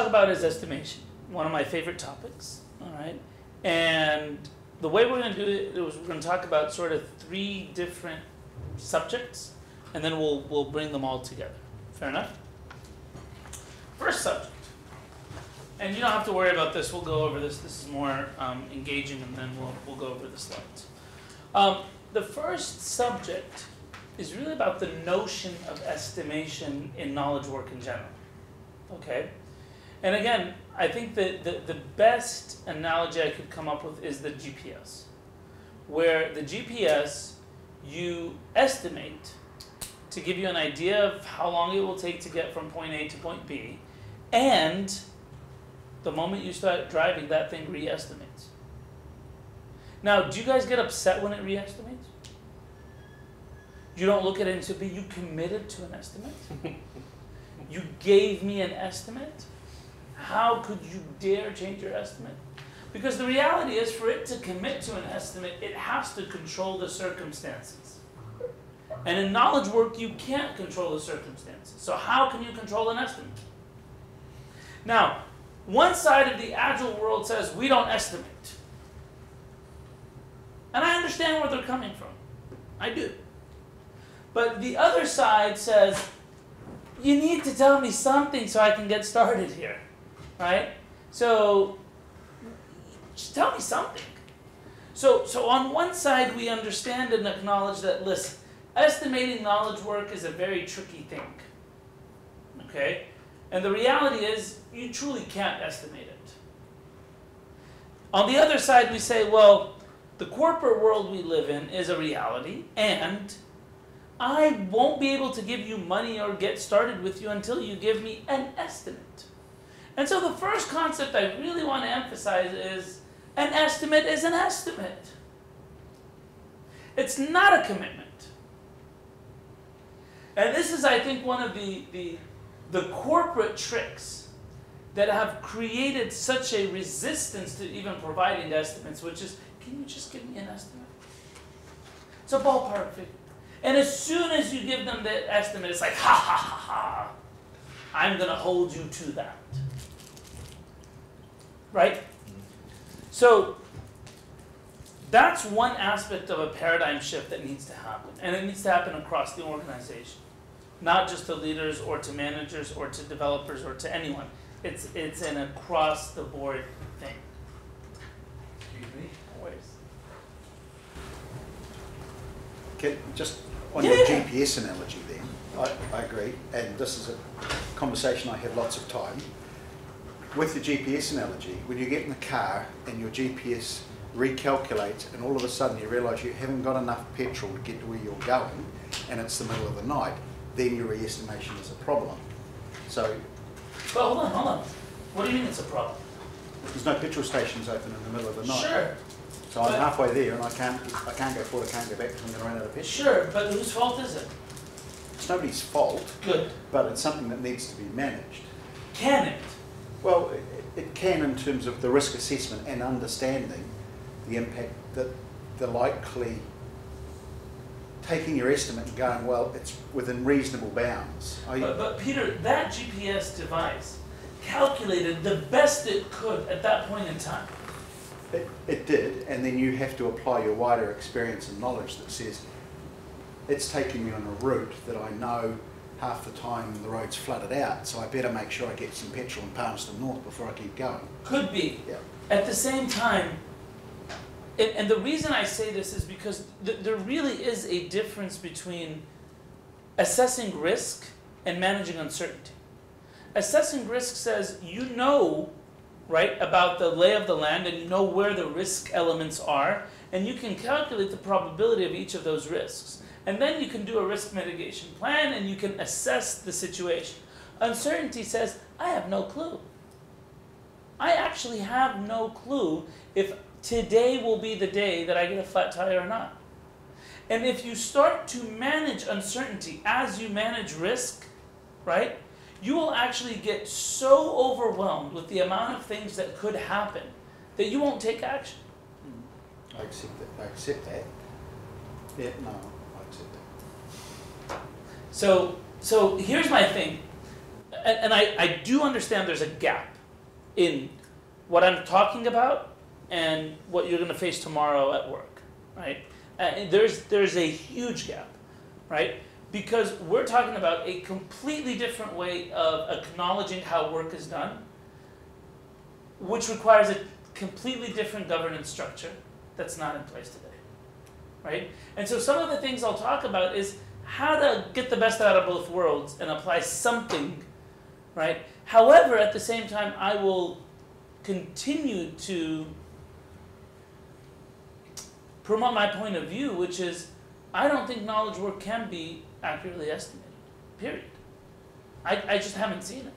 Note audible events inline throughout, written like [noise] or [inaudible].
talk about is estimation, one of my favorite topics. All right, and the way we're going to do it is we're going to talk about sort of three different subjects, and then we'll we'll bring them all together. Fair enough. First subject, and you don't have to worry about this. We'll go over this. This is more um, engaging, and then we'll we'll go over the slides. Um, the first subject is really about the notion of estimation in knowledge work in general. Okay? And again, I think that the, the best analogy I could come up with is the GPS, where the GPS you estimate to give you an idea of how long it will take to get from point A to point B, and the moment you start driving, that thing re estimates. Now, do you guys get upset when it re estimates? You don't look at it and say, but you committed to an estimate? [laughs] you gave me an estimate? How could you dare change your estimate? Because the reality is, for it to commit to an estimate, it has to control the circumstances. And in knowledge work, you can't control the circumstances. So, how can you control an estimate? Now, one side of the agile world says we don't estimate. And I understand where they're coming from. I do. But the other side says, you need to tell me something so I can get started here, right? So just tell me something. So, so on one side, we understand and acknowledge that, listen, estimating knowledge work is a very tricky thing, okay? And the reality is, you truly can't estimate it. On the other side, we say, well, the corporate world we live in is a reality, and I won't be able to give you money or get started with you until you give me an estimate. And so the first concept I really want to emphasize is an estimate is an estimate. It's not a commitment. And this is, I think, one of the, the, the corporate tricks that have created such a resistance to even providing estimates, which is, can you just give me an estimate? It's a ballpark figure. And as soon as you give them the estimate, it's like, ha ha ha ha, I'm going to hold you to that. Right? So, that's one aspect of a paradigm shift that needs to happen. And it needs to happen across the organization, not just to leaders or to managers or to developers or to anyone. It's, it's an across the board thing. Excuse me? Always. Can, just on Yeah. your GPS analogy then, I, I agree, and this is a conversation I have lots of time. With the GPS analogy, when you get in the car and your GPS recalculates and all of a sudden you realise you haven't got enough petrol to get to where you're going and it's the middle of the night, then your re-estimation is a problem. So But hold on, hold on. What do you mean it's a problem? there's no petrol stations open in the middle of the night. Sure, So I'm halfway there and I can't, I can't go forward, I can't go back because I'm going to run out of petrol. sure, but whose fault is it? It's nobody's fault, Good. but it's something that needs to be managed. Can it? Well, it, can in terms of the risk assessment and understanding the impact that the likely taking your estimate and going, well, it's within reasonable bounds. But, but Peter, that GPS device calculated the best it could at that point in time. it, it did, and then you have to apply your wider experience and knowledge that says it's taking me on a route that I know half the time the road's flooded out, so I better make sure I get some petrol in Palmerston North before I keep going. Could be. Yeah. At the same time, and, and the reason I say this is because th- there really is a difference between assessing risk and managing uncertainty. Assessing risk says you know, right, about the lay of the land and you know where the risk elements are, and you can calculate the probability of each of those risks. And then you can do a risk mitigation plan and you can assess the situation. Uncertainty says, I have no clue. I actually have no clue if today will be the day that I get a flat tire or not. And if you start to manage uncertainty as you manage risk, right, you will actually get so overwhelmed with the amount of things that could happen that you won't take action. I accept that. I accept that. Yeah, no. So, so here's my thing. and, and I, I do understand there's a gap in what I'm talking about and what you're going to face tomorrow at work, right? And there's there's a huge gap, right? Because we're talking about a completely different way of acknowledging how work is done, which requires a completely different governance structure that's not in place today, right? And so some of the things I'll talk about is how to get the best out of both worlds and apply something, right? However, at the same time, I will continue to promote my point of view, which is I don't think knowledge work can be accurately estimated. Period. I, I just haven't seen it.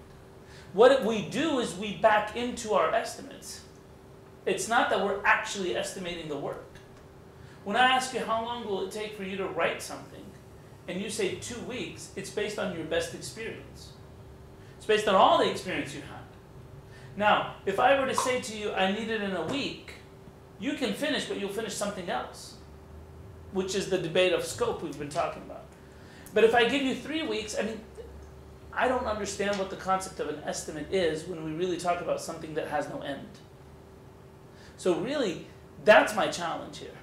What we do is we back into our estimates. It's not that we're actually estimating the work. When I ask you how long will it take for you to write something, and you say two weeks, it's based on your best experience. It's based on all the experience you had. Now, if I were to say to you, I need it in a week, you can finish, but you'll finish something else, which is the debate of scope we've been talking about. But if I give you three weeks, I mean, I don't understand what the concept of an estimate is when we really talk about something that has no end. So, really, that's my challenge here.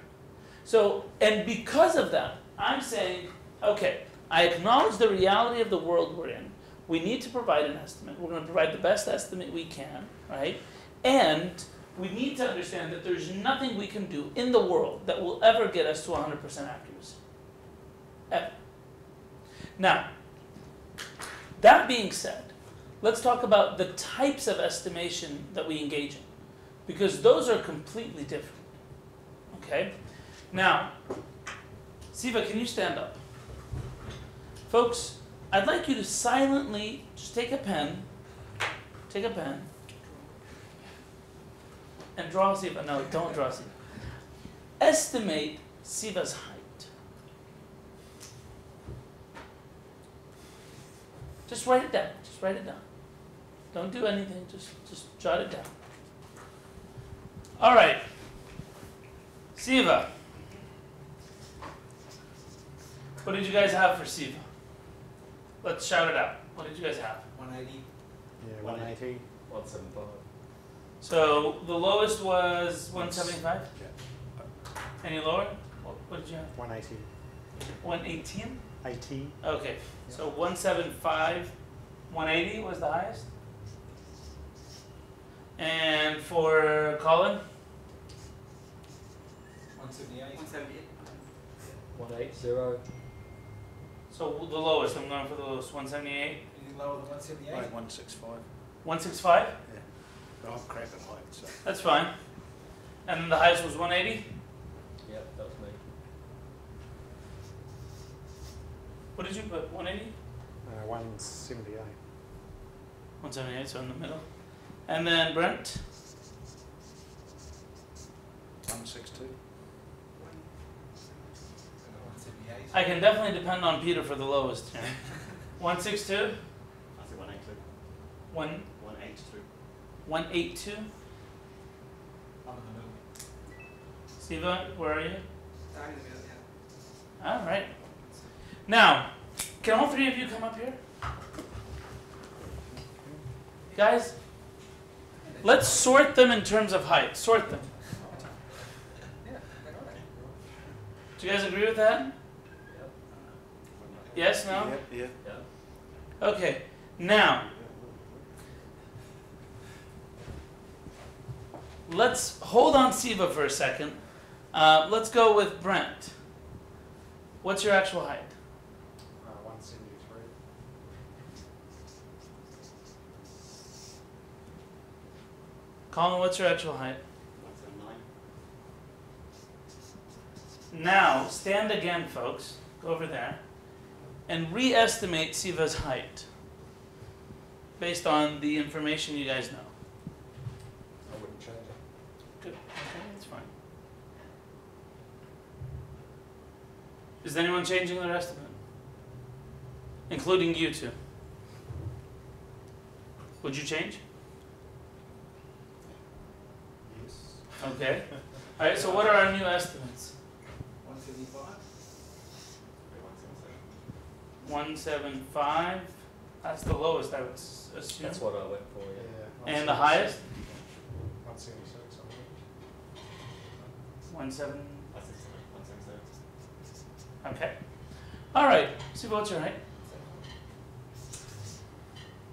So, and because of that, I'm saying, okay, I acknowledge the reality of the world we're in. We need to provide an estimate. We're going to provide the best estimate we can, right? And we need to understand that there's nothing we can do in the world that will ever get us to 100% accuracy. Ever. Now, that being said, let's talk about the types of estimation that we engage in, because those are completely different. Okay? Now, Siva, can you stand up? Folks, I'd like you to silently just take a pen, take a pen, and draw Siva. No, don't draw Siva. Estimate Siva's height. Just write it down. Just write it down. Don't do anything. Just just jot it down. All right. Siva. What did you guys have for Siva? Let's shout it out. What did you guys have? One eighty. Yeah, 180. 175. So the lowest was 175. Yeah. Any lower? What, what did you have? 180. 118. 80. Okay. So 175, 180 was the highest. And for Colin, One seventy-eight. One seventy-eight. 180. So the lowest, I'm going for the lowest, 178? You lower than 178? Like 165. 165? Yeah. But I'm crapping height, so. That's fine. And the highest was 180? Yep, that was me. What did you put, 180? Uh, 178. 178, so in the middle. And then Brent? 162. I can definitely depend on Peter for the lowest. [laughs] here. 162. I say one eight two. 1 One eight two. 182. I'm in the middle. Siva, where are you? I'm in the middle, yeah. All right. Now, can all three of you come up here? Guys, let's sort them in terms of height. Sort them. Yeah, I got. Do you guys agree with that? Yes, no? Yep, yeah. Yeah. Okay. Now, let's hold on Siva for a second. Uh, let's go with Brent. What's your actual height? Uh, 173. Colin, what's your actual height? One seven nine. Now, stand again, folks. Go over there. And re-estimate Siva's height based on the information you guys know. I wouldn't change it. Good. Okay, that's fine. Is anyone changing their estimate? Including you two. Would you change? Yes. Okay. Alright, so what are our new estimates? One seventy-five. One seven seven. 175. That's the lowest, I would s- assume. That's what I went for, yeah. Yeah. And the highest? One seventy-six, I think. One seven, I one seven seven. okay. All right, see votes are right.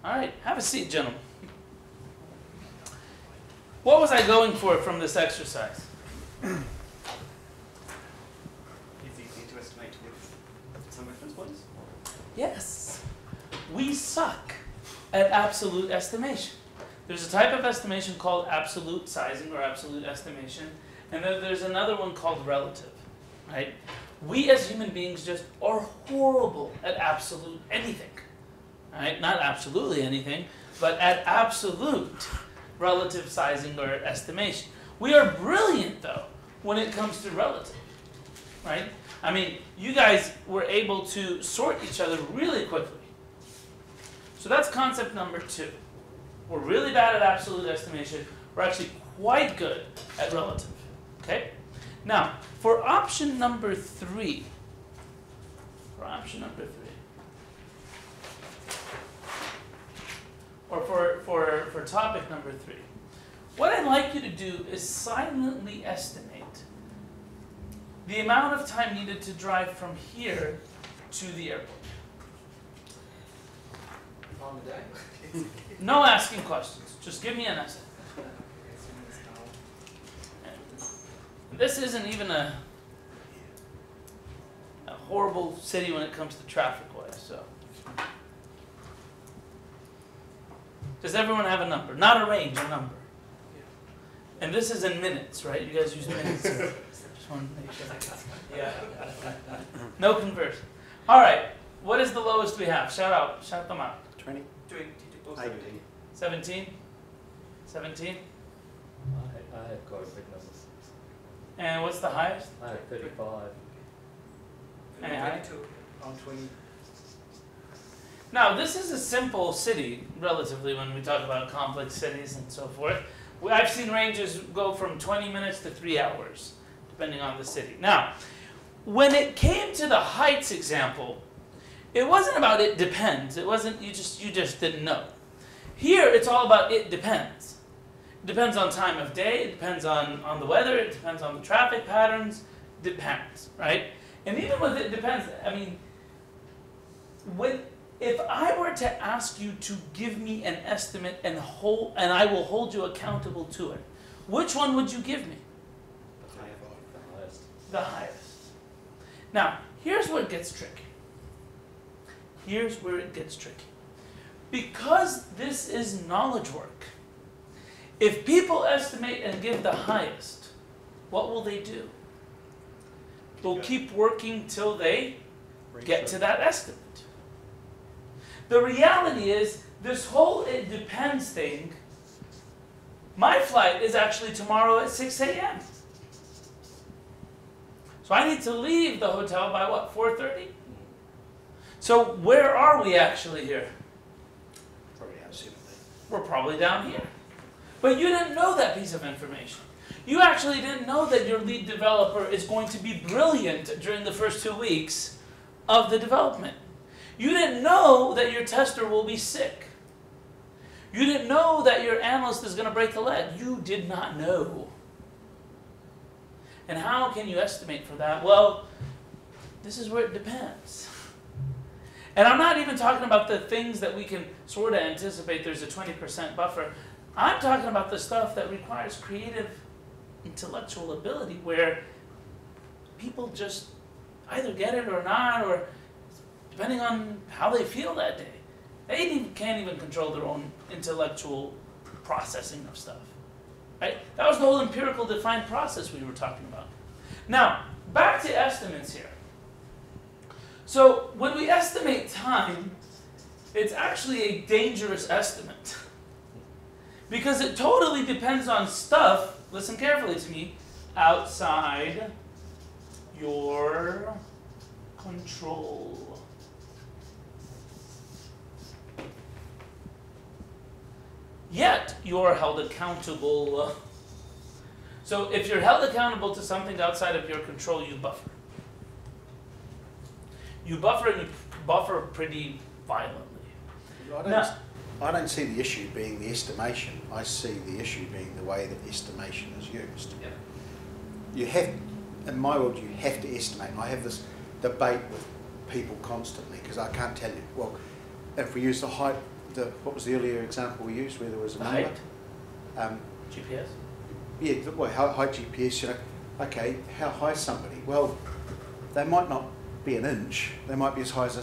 All right, have a seat, gentlemen. What was I going for from this exercise? It's easy to estimate with some reference points. Yes. We suck at absolute estimation. There's a type of estimation called absolute sizing or absolute estimation, and then there's another one called relative, right? We as human beings just are horrible at absolute anything, right? Not absolutely anything, but at absolute relative sizing or estimation. We are brilliant though when it comes to relative, right? I mean, you guys were able to sort each other really quickly. So that's concept number two. We're really bad at absolute estimation. We're actually quite good at relative. Okay? Now, for option number three, for option number three, or for, for, for topic number three, what I'd like you to do is silently estimate the amount of time needed to drive from here to the airport. On the day? No asking questions, just give me an estimate. This isn't even a, a horrible city when it comes to traffic wise, so. Does everyone have a number? Not a range, a number. And this is in minutes, right? You guys use minutes. [laughs] Just wanted to make sure. Yeah. No conversion. All right, what is the lowest we have? Shout out, shout them out. Twenty? Doing oh, Eighteen. 17? 17? I, I have got a big number. And what's the highest? I had thirty-five. Any higher? On twenty. Now, this is a simple city, relatively, when we talk about complex cities and so forth. I've seen ranges go from 20 minutes to three hours, depending on the city. Now, when it came to the heights example, it wasn't about it depends. It wasn't you just you just didn't know. Here, it's all about it depends. It depends on time of day. It depends on on the weather. It depends on the traffic patterns. Depends, right? And even with it depends. I mean, when if I were to ask you to give me an estimate and hold, and I will hold you accountable to it, which one would you give me? The highest. Now, here's where it gets tricky. Here's where it gets tricky. Because this is knowledge work, if people estimate and give the highest, what will they do? They'll keep working till they get to that estimate. The reality is, this whole it depends thing, my flight is actually tomorrow at 6 a.m. So I need to leave the hotel by what, 4.30? So where are we actually here? We're probably down here. But you didn't know that piece of information. You actually didn't know that your lead developer is going to be brilliant during the first two weeks of the development. You didn't know that your tester will be sick. You didn't know that your analyst is going to break the leg. You did not know. And how can you estimate for that? Well, this is where it depends. And I'm not even talking about the things that we can sort of anticipate there's a 20% buffer. I'm talking about the stuff that requires creative intellectual ability where people just either get it or not, or depending on how they feel that day. They can't even control their own intellectual processing of stuff. Right? That was the whole empirical defined process we were talking about. Now, back to estimates here. So, when we estimate time, it's actually a dangerous estimate. Because it totally depends on stuff, listen carefully to me, outside your control. Yet, you are held accountable. So, if you're held accountable to something outside of your control, you buffer. You buffer and you buffer pretty violently. I don't, Now- I don't see the issue being the estimation. I see the issue being the way that estimation is used. Yeah. You have, in my world, you have to estimate. I have this debate with people constantly because I can't tell you. Well, if we use the height, the what was the earlier example we used where there was a number? height, Um, GPS. Yeah, well, how high GPS, you know, okay, how high is somebody? Well, they might not be an inch, they might be as high as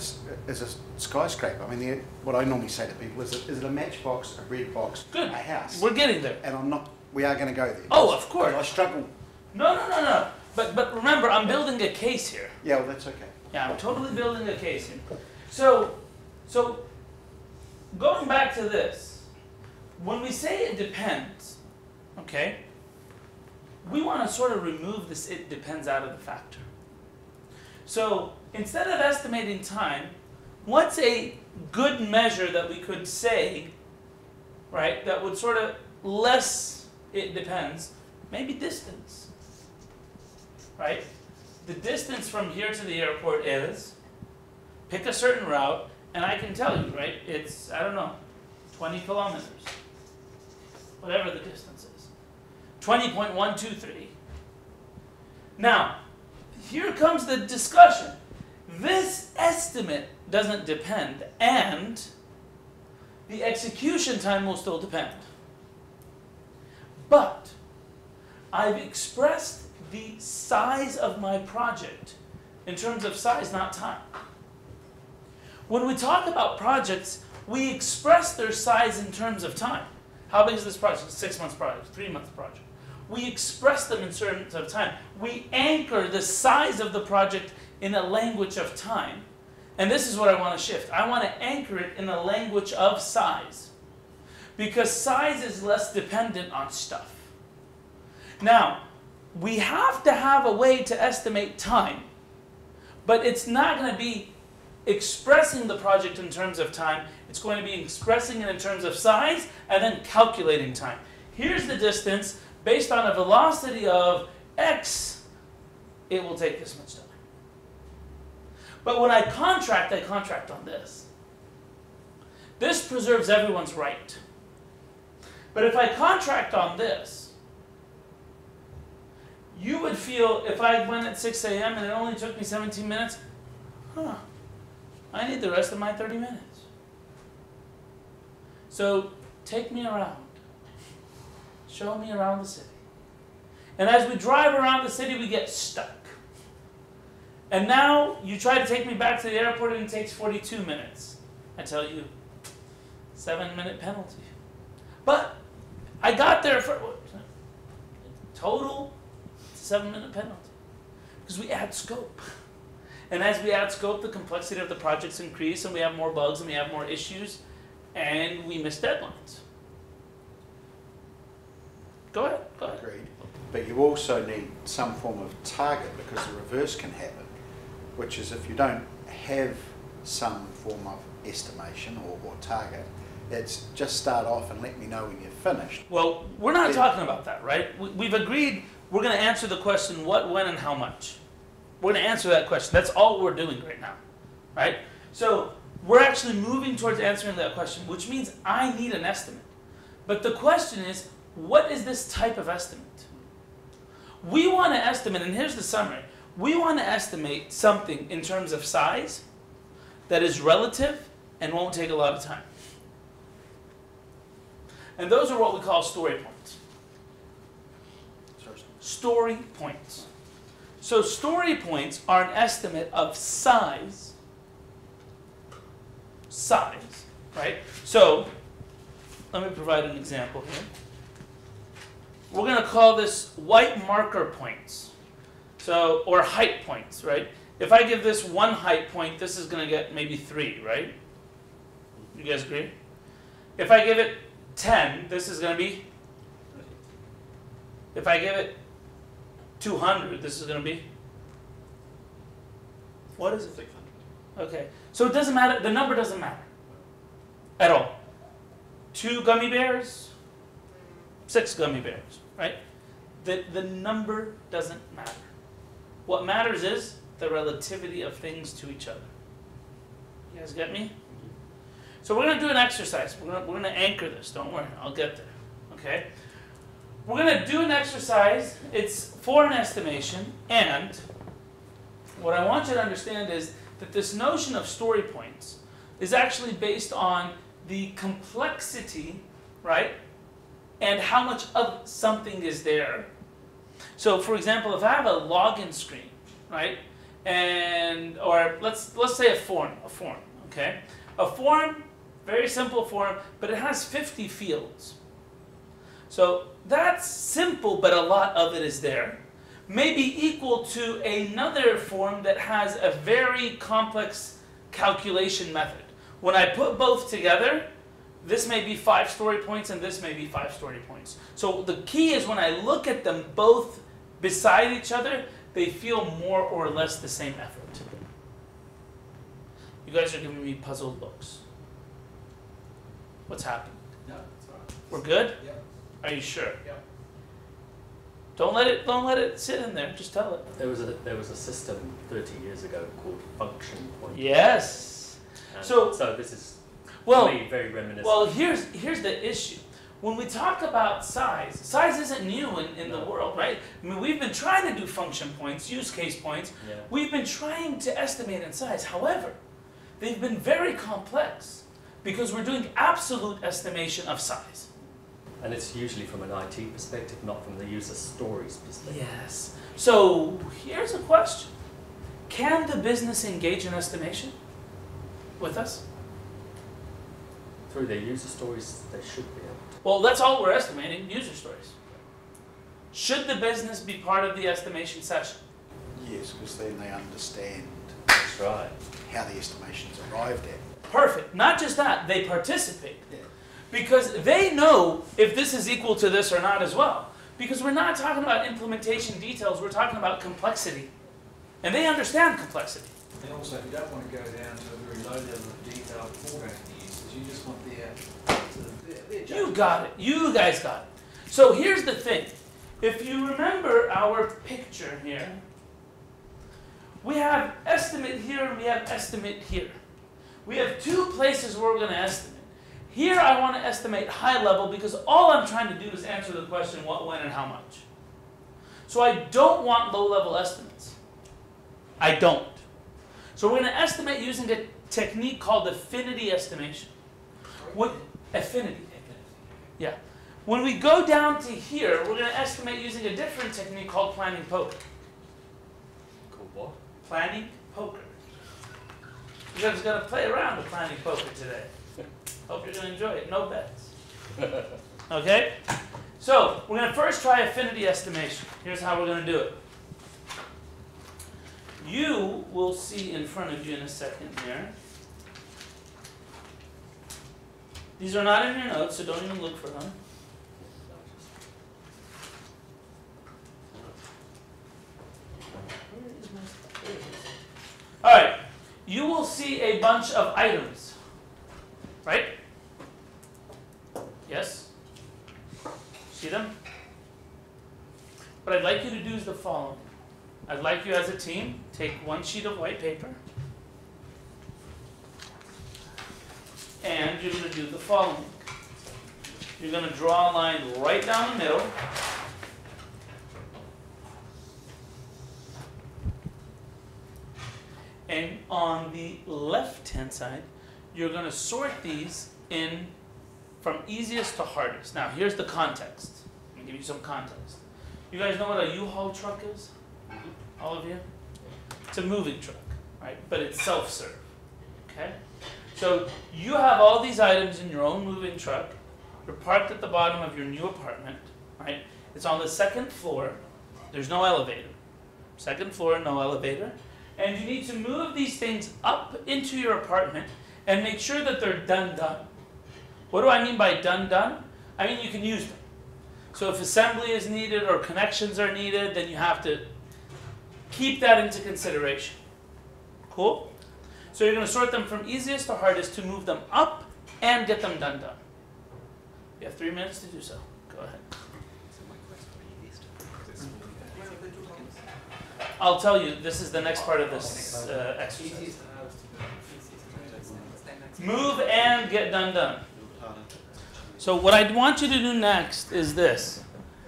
a, as a skyscraper. I mean, what I normally say to people is, is it a matchbox, a red box, Good. a house? We're getting there. And I'm not, we are going to go there. Oh, of course. I struggle, No, no, no, no. But but remember, I'm building a case here. yeah, well, that's okay. Yeah, I'm totally building a case here. So, so going back to this, when we say it depends, okay, we want to sort of remove this it depends out of the factor. So instead of estimating time, what's a good measure that we could say, right, that would sort of less it depends, maybe distance, right? the distance from here to the airport is pick a certain route and i can tell you right it's i don't know 20 kilometers whatever the distance is 20.123 now here comes the discussion this estimate doesn't depend and the execution time will still depend but I've expressed the size of my project in terms of size, not time. When we talk about projects, we express their size in terms of time. How big is this project? Six months project, three months project. We express them in terms of time. We anchor the size of the project in a language of time. And this is what I want to shift. I want to anchor it in a language of size. Because size is less dependent on stuff. Now, we have to have a way to estimate time, but it's not going to be expressing the project in terms of time. It's going to be expressing it in terms of size and then calculating time. Here's the distance based on a velocity of x, it will take this much time. But when I contract, I contract on this. This preserves everyone's right. But if I contract on this, you would feel if I went at 6 a.m. and it only took me 17 minutes, huh, I need the rest of my 30 minutes. So take me around. Show me around the city. And as we drive around the city, we get stuck. And now you try to take me back to the airport and it takes 42 minutes. I tell you, seven minute penalty. But I got there for total seven minute penalty because we add scope. And as we add scope, the complexity of the projects increase and we have more bugs and we have more issues and we miss deadlines. Go ahead, go ahead. Agreed. But you also need some form of target because the reverse can happen, which is if you don't have some form of estimation or, or target, it's just start off and let me know when you're finished. Well, we're not Yeah. talking about that, right? We, we've agreed we're going to answer the question what, when, and how much. We're going to answer that question. That's all we're doing right now, right? So we're actually moving towards answering that question, which means I need an estimate. But the question is, what is this type of estimate? We want to estimate, and here's the summary we want to estimate something in terms of size that is relative and won't take a lot of time. And those are what we call story points. Story points. So, story points are an estimate of size. Size, right? So, let me provide an example here. We're going to call this white marker points. So, or height points, right? If I give this one height point, this is going to get maybe three, right? You guys agree? If I give it 10, this is going to be. If I give it 200, this is going to be. What is it? Six hundred. Okay. So it doesn't matter. The number doesn't matter. At all. Two gummy bears, six gummy bears, right? The, the number doesn't matter. What matters is the relativity of things to each other. You guys get me? So we're gonna do an exercise. We're gonna, we're gonna anchor this. Don't worry, I'll get there. Okay? We're gonna do an exercise. It's for an estimation, and what I want you to understand is that this notion of story points is actually based on the complexity, right? And how much of something is there. So for example, if I have a login screen, right? And or let's let's say a form, a form, okay? A form, very simple form, but it has 50 fields. So that's simple, but a lot of it is there. Maybe equal to another form that has a very complex calculation method. When I put both together, this may be five story points and this may be five story points. So the key is when I look at them both beside each other, they feel more or less the same effort. You guys are giving me puzzled looks. What's happened? No, it's all right. We're good? Yep. Are you sure? Yep. Don't let it don't let it sit in there. Just tell it. There was a there was a system 30 years ago called function point. Yes. And So- so this is Well, very reminiscent. Well, here's here's the issue. When we talk about size, size isn't new in, in the world, right? I mean, we've been trying to do function points, use case points. yeah. We've been trying to estimate in size. However, they've been very complex because we're doing absolute estimation of size. And it's usually from an IT perspective, not from the user stories perspective. Yes. So here's a question: Can the business engage in estimation with us? Through their user stories, they should be able to. Well, that's all we're estimating, user stories. Should the business be part of the estimation session? Yes, because then they understand That's right. how the estimation's arrived at. Perfect. Not just that, they participate. Yeah. Because they know if this is equal to this or not as well. Because we're not talking about implementation details, we're talking about complexity. And they understand complexity. And also, you don't want to go down to a very low level of detail beforehand users, you just want sort of, uh, their, their You got it. You guys got it. So here's the thing. If you remember our picture here, we have estimate here and we have estimate here. We have two places where we're going to estimate. Here I want to estimate high level because all I'm trying to do is answer the question what, when, and how much. So I don't want low level estimates. I don't. So we're going to estimate using a technique called affinity estimation. What affinity? Yeah. When we go down to here, we're going to estimate using a different technique called planning poker. Called what? Planning poker. You guys going to play around with planning poker today. Hope you're going to enjoy it. No bets. [laughs] Okay? So, we're going to first try affinity estimation. Here's how we're going to do it. You will see in front of you in a second here. These are not in your notes, so don't even look for them. All right, you will see a bunch of items, right? Yes? See them? What I'd like you to do is the following. I'd like you as a team, take one sheet of white paper. You're gonna do the following. You're gonna draw a line right down the middle. And on the left-hand side, you're gonna sort these in from easiest to hardest. Now, here's the context. Let me give you some context. You guys know what a U-Haul truck is? All of you? It's a moving truck, right? But it's self-serve, okay? So you have all these items in your own moving truck. You're parked at the bottom of your new apartment, right? It's on the second floor. There's no elevator. Second floor, no elevator. And you need to move these things up into your apartment and make sure that they're done done. What do I mean by done done? I mean you can use them. So if assembly is needed or connections are needed, then you have to keep that into consideration. Cool? So you're going to sort them from easiest to hardest to move them up and get them done done. You have three minutes to do so. Go ahead. I'll tell you, this is the next part of this uh, exercise. Move and get done done. So what I want you to do next is this.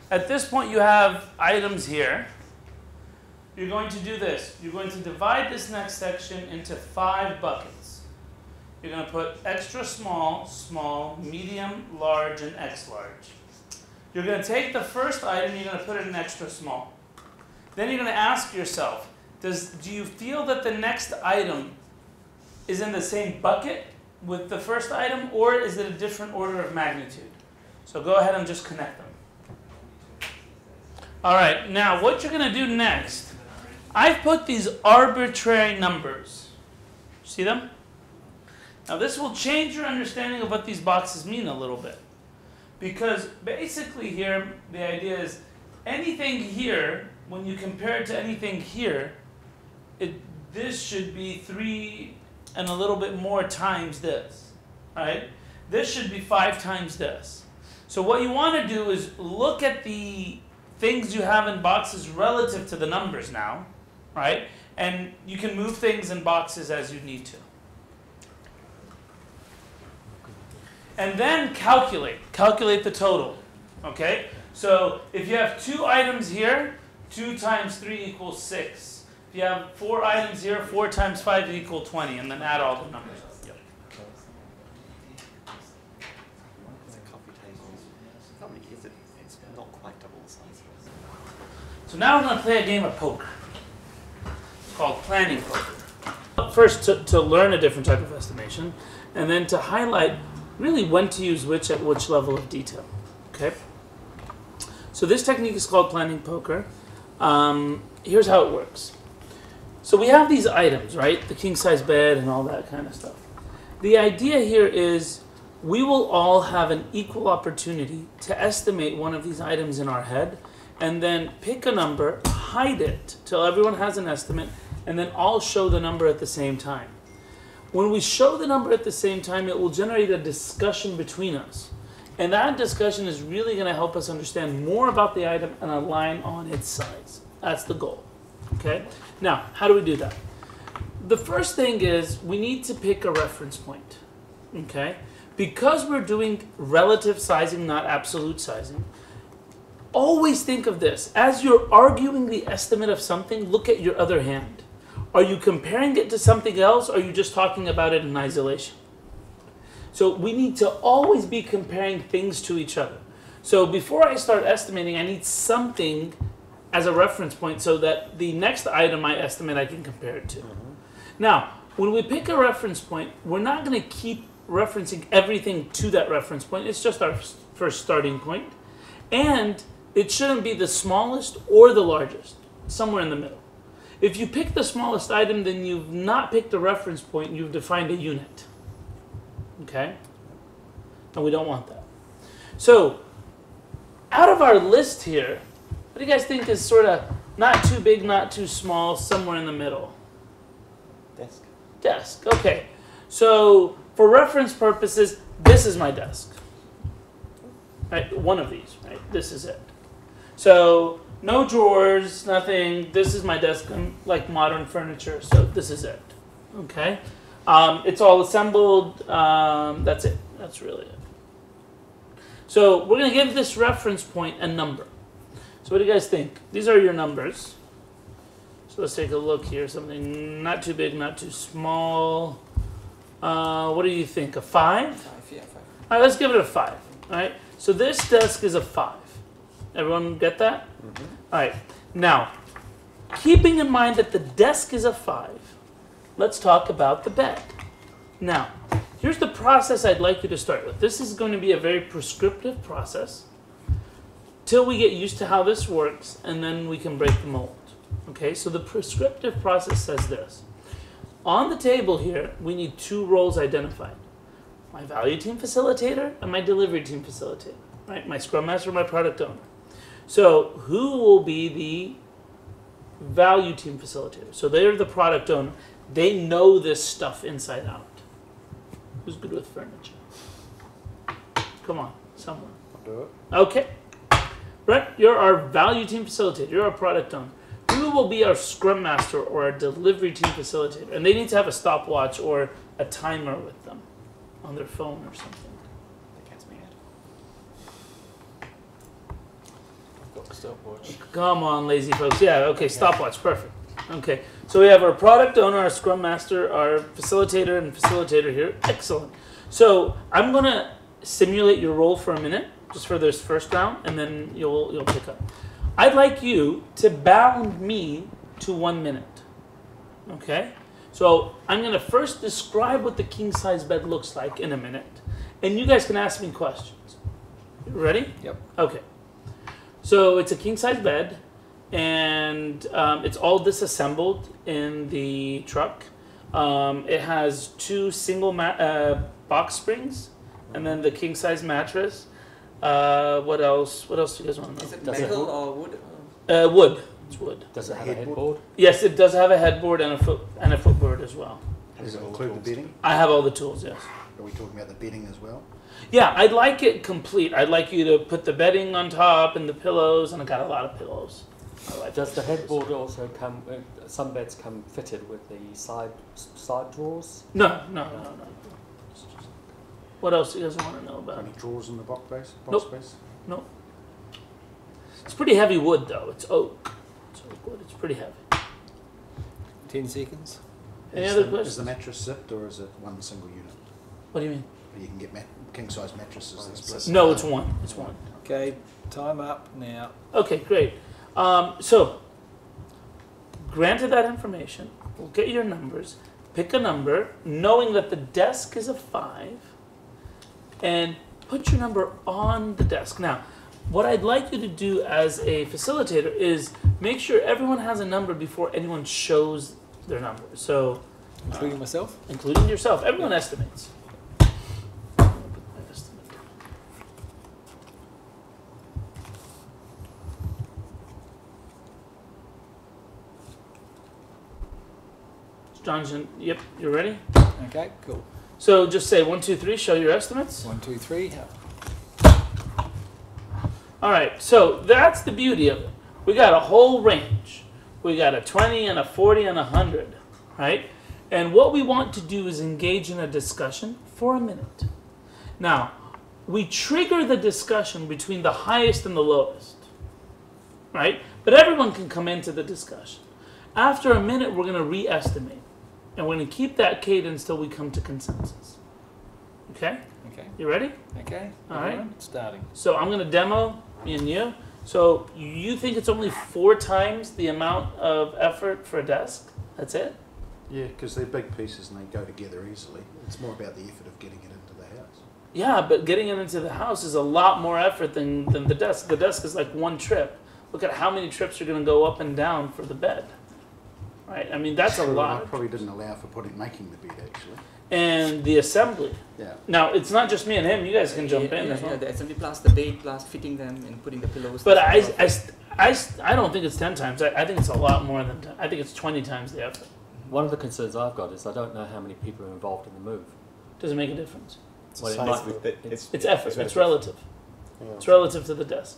At this point you have items here. You're going to do this. You're going to divide this next section into five buckets. You're going to put extra small, small, medium, large, and X large. You're going to take the first item, you're going to put it in extra small. Then you're going to ask yourself, does, do you feel that the next item is in the same bucket with the first item, or is it a different order of magnitude? So go ahead and just connect them. All right, now what you're going to do next, I've put these arbitrary numbers. See them? Now this will change your understanding of what these boxes mean a little bit. Because basically here, the idea is anything here, when you compare it to anything here, it, this should be 3 and a little bit more times this, right? This should be 5 times this. So what you want to do is look at the things you have in boxes relative to the numbers now, right? And you can move things in boxes as you need to. And then calculate. Calculate the total. Okay? So if you have two items here, 2 times 3 equals 6. If you have four items here, 4 times 5 equal 20, and then add all the numbers up. Yep. It's a coffee table. How many is it? It's not quite double the size. So now we're going to play a game of poker. Called planning poker. First, to, to learn a different type of estimation, and then to highlight really when to use which at which level of detail. Okay? So this technique is called planning poker. Um, here's how it works. So we have these items, right? The king size bed and all that kind of stuff. The idea here is we will all have an equal opportunity to estimate one of these items in our head and then pick a number, hide it till everyone has an estimate, and then all show the number at the same time. When we show the number at the same time, it will generate a discussion between us. And that discussion is really going to help us understand more about the item and align on its size. That's the goal. Okay? Now, how do we do that? The first thing is we need to pick a reference point. Okay? Because we're doing relative sizing, not absolute sizing, always think of this. As you're arguing the estimate of something, look at your other hand. Are you comparing it to something else or are you just talking about it in isolation? So we need to always be comparing things to each other. So before I start estimating, I need something as a reference point so that the next item I estimate I can compare it to. Mm-hmm. Now, when we pick a reference point, we're not going to keep referencing everything to that reference point. It's just our first starting point. And it shouldn't be the smallest or the largest, somewhere in the middle. If you pick the smallest item, then you've not picked a reference point, you've defined a unit. Okay? And we don't want that. So, out of our list here, what do you guys think is sort of not too big, not too small, somewhere in the middle? Desk. Desk. Okay. So, for reference purposes, this is my desk. Right? One of these, right? This is it. So, no drawers, nothing. This is my desk, um, like modern furniture. So, this is it. Okay? Um, it's all assembled. Um, that's it. That's really it. So, we're going to give this reference point a number. So, what do you guys think? These are your numbers. So, let's take a look here. Something not too big, not too small. Uh, what do you think? A five? Five, yeah, five. All right, let's give it a five. All right. So this desk is a five. Everyone get that? Mm-hmm. All right. Now, keeping in mind that the desk is a five, let's talk about the bed. Now, here's the process I'd like you to start with. This is going to be a very prescriptive process till we get used to how this works, and then we can break the mold. Okay. So the prescriptive process says this. On the table here, we need two roles identified my value team facilitator and my delivery team facilitator, right? My scrum master, my product owner. So, who will be the value team facilitator? So, they're the product owner. They know this stuff inside out. Who's good with furniture? Come on, someone. I'll do it. Okay. Right, you're our value team facilitator. You're our product owner. Who will be our scrum master or our delivery team facilitator? And they need to have a stopwatch or a timer with them. on their phone or something. That gets me out. Got the stopwatch. Come on, lazy folks. Yeah, okay, stopwatch, perfect. Okay, so we have our product owner, our scrum master, our facilitator, and facilitator here. Excellent. So I'm gonna simulate your role for a minute, just for this first round, and then you'll you'll pick up. I'd like you to bound me to one minute. Okay? So I'm gonna first describe what the king size bed looks like in a minute, and you guys can ask me questions. Ready? Yep. Okay. So it's a king size bed, and um, it's all disassembled in the truck. Um, it has two single ma- uh, box springs, and then the king size mattress. Uh, what else? What else do you guys want to Is know? it Does it metal look- or wood? Uh, wood. It's wood. Does it have a headboard? headboard? Yes, it does have a headboard and a foot and a footboard as well. Does it include the bedding? I have all the tools. Yes. Are we talking about the bedding as well? Yeah, I'd like it complete. I'd like you to put the bedding on top and the pillows, and I got a lot of pillows. I like Does the headboard also come? Uh, some beds come fitted with the side side drawers. No, no, no, no. What else do you guys want to know about? Any drawers in the box base? Box Nope. base? It's pretty heavy wood, though. It's oak. It's oak wood. It's pretty heavy. Ten seconds. Any Is other the, questions? Is the mattress zipped or is it one single unit? What do you mean? You can get mat- king size mattresses that split. No, it's one. It's one. Okay, time up now. Okay, great. Um, so, granted that information, we'll get your numbers. Pick a number, knowing that the desk is a five, and put your number on the desk. Now, what I'd like you to do as a facilitator is make sure everyone has a number before anyone shows their number. So, Including myself? including yourself, everyone estimates. I'm gonna put my estimate down. Johnson, yep, you ready? Okay, cool. So just say one, two, three, show your estimates. One, two, three. All right, so that's the beauty of it. We got a whole range. We got a 20 and a 40 and a 100, right? And what we want to do is engage in a discussion for a minute. Now, we trigger the discussion between the highest and the lowest, right? But everyone can come into the discussion. After a minute, we're going to re estimate. And we're going to keep that cadence till we come to consensus. Okay? Okay, You ready? okay. All right. everyone, Starting. So I'm going to demo me and you. So you think it's only four times the amount of effort for a desk? That's it? Yeah, because they're big pieces and they go together easily. It's more about the effort of getting it into the house. Yeah, but getting it into the house is a lot more effort than, than the desk. The desk is like one trip. Look at how many trips you're going to go up and down for the bed. Right? I mean, that's a True, I lot. probably didn't allow for putting making the bed actually. And the assembly. Yeah. Now, it's not just me and him. You guys can jump yeah, in yeah, as well. yeah, the assembly plus the bait plus fitting them and putting the pillows. But I. I, I, I don't think it's 10 times. I, I think it's a lot more than 10. I think it's 20 times the effort. One of the concerns I've got is I don't know how many people are involved in the move. Does it make a difference. Well, it might of the bit. it's- It's effort. It's It's relative. relative. It's relative to the desk.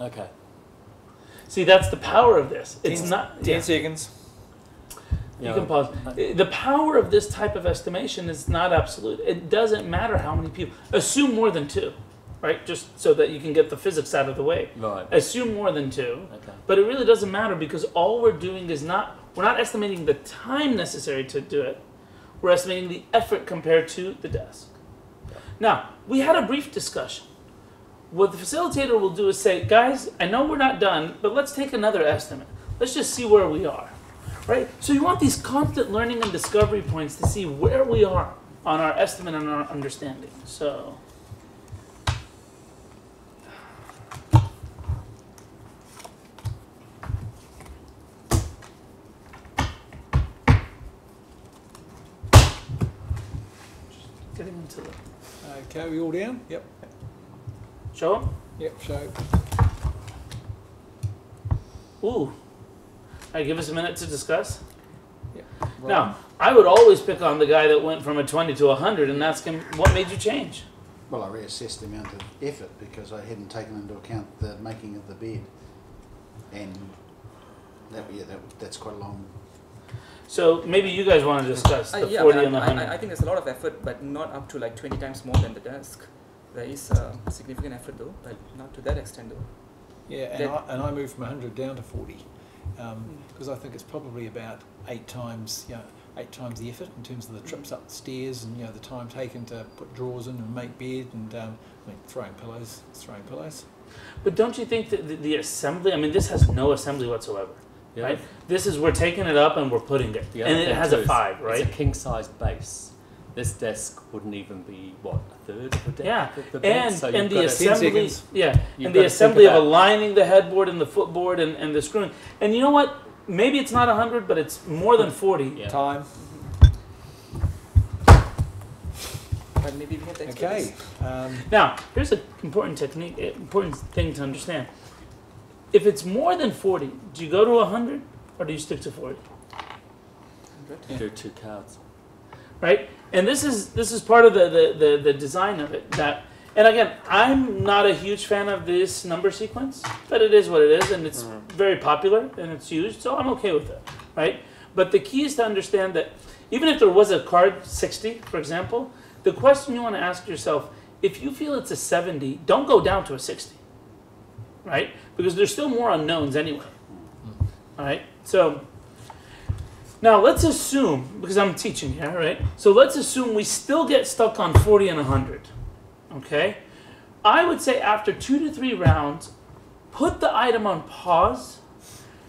Okay. See, that's the power of this. It's not. Ten yeah, you can pause. The power of this type of estimation is not absolute. It doesn't matter how many people. Assume more than two, right? Just so that you can get the physics out of the way. Right. Assume more than two. Okay. But it really doesn't matter because all we're doing is not. We're not estimating the time necessary to do it. We're estimating the effort compared to the desk. Now, we had a brief discussion. What the facilitator will do is say, guys, I know we're not done, but let's take another estimate. Let's just see where we are. Right? So you want these constant learning and discovery points to see where we are on our estimate and our understanding. So getting into the Okay, we all down? Yep. Show 'em? Yep, show. Ooh. All right, give us a minute to discuss. Yep. Now, I would always pick on the guy that went from a 20 to a 100 and ask him, what made you change? Well, I reassessed the amount of effort because I hadn't taken into account the making of the bed, and that yeah, that, that's quite a long So maybe you guys want to discuss Uh, the yeah, 40 but and the 100. I, I think there's a lot of effort, but not up to like 20 times more than the desk. There is a significant effort though, but not to that extent though. Yeah, and That- I, and I moved from 100 down to 40 um, hmm. because I think it's probably about eight times, you know, eight times the effort in terms of the trips hmm. up the stairs and you know the time taken to put drawers in and make bed and um, I mean throwing pillows, throwing pillows. But don't you think that the, the assembly? I mean, this has no assembly whatsoever. Yeah. Right? This is we're taking it up and we're putting it, and it has a five, right? It's a king size base. This desk wouldn't even be what a third of a desk. Yeah, the, the and so and you've the gotta- assembly, yeah, You've and the assembly of aligning the headboard and the footboard and, and the screwing. And you know what? Maybe it's not hundred, but it's more than forty. Yeah. Time. But maybe we have the Okay. Um, Now, here's an important technique, eh, important thing to understand. If it's more than forty, do you go to hundred or do you stick to forty? You do two cards. right? And this is this is part of the, the, the, the design of it. That and again, I'm not a huge fan of this number sequence, but it is what it is, and it's mm-hmm. very popular and it's used, so I'm okay with it, right? But the key is to understand that even if there was a card 60, for example, the question you want to ask yourself, if you feel it's a 70, don't go down to a 60, right? Because there's still more unknowns anyway. All right, so now let's assume, because I'm teaching here, right? So let's assume we still get stuck on 40 and 100. Okay? I would say after two to three rounds, put the item on pause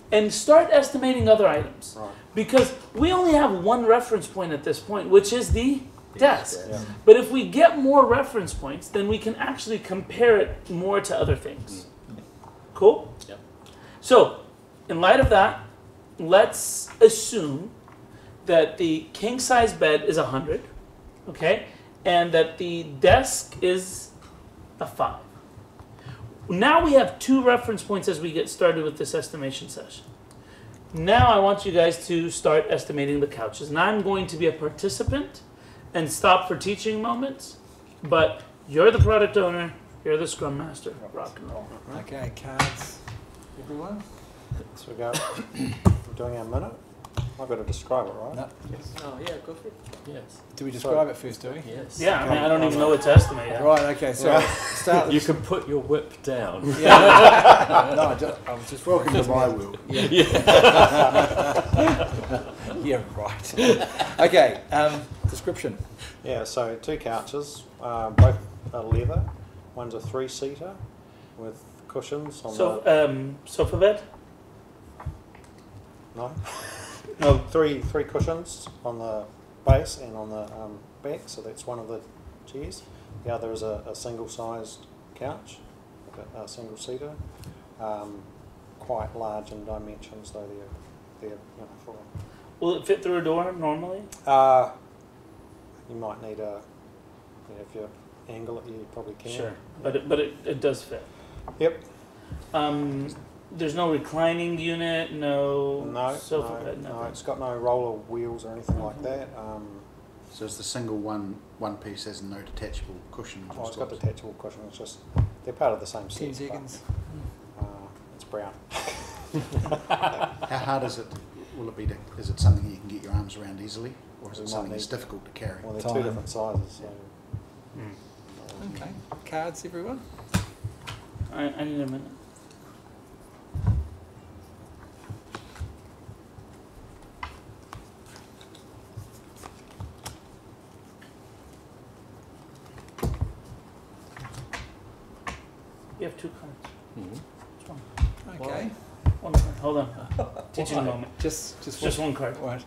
and start estimating other items. Right. Because we only have one reference point at this point, which is the desk. Yeah. But if we get more reference points, then we can actually compare it more to other things. Mm-hmm. Cool? Yep. So, in light of that, let's assume that the king size bed is 100, okay? And that the desk is a 5. Now we have two reference points as we get started with this estimation session. Now I want you guys to start estimating the couches. And I'm going to be a participant and stop for teaching moments, but you're the product owner, you're the scrum master. Rock and roll. okay, cards. Everyone. So we go, we're [coughs] doing our minute. I've got to describe it, right? No. Oh yeah, go for it. Yes. Do we describe it first, do we? Yes. Yeah, I mean, I don't even know what to estimate. at. Right. Okay. So start. You can put your whip down. Yeah. [laughs] no, I, just, I was just Welcome to my world. Yeah, [laughs] Yeah. right. okay, um, description. Yeah, so two couches, uh, both are leather. One's a three-seater with cushions on So, um, sofa bed? No, No. three three cushions on the base and on the um, back. So that's one of the chairs. The other is a, a single-sized couch, a, a single-seater. Um, quite large in dimensions, though they're they're you know for Will it fit through a door normally? Uh, you might need a, you know, if you angle it, you probably can. Sure, but it, but it, it does fit. Yep. Um, there's no reclining unit, no, No, sofa no, bed, no, it's got no roller wheels or anything like that. Um, So it's the single one, one piece has no detachable cushion. oh, it's got detachable cushion. It's just they're part of the same set. Ten but, seconds. Uh, it's brown. How hard is it, will it be to, is it something you can get your arms around easily? Or is We it something that's difficult to carry? Well, they're Time. two different sizes. So, Hmm. Okay, cards, everyone. I, I need a minute. You have two cards. Mhm. Which one? Okay, One card. Hold on. Teaching moment. just just Just one. one card. Right.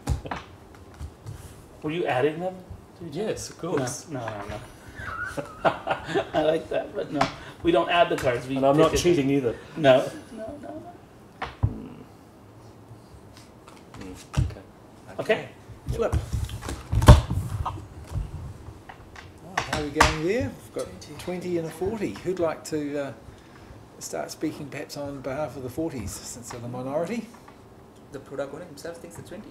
Were you adding them? to each other? Yes, of course. No, no, no. no. [laughs] I like that, but no, we don't add the cards. We And I'm not pick it. cheating either. No, no, no. Mm, okay. Okay. Flip. How are we going there? We've got 20 and a 40. Who'd like to uh, start speaking perhaps on behalf of the 40s since they're the minority? The product owner himself thinks it's 20.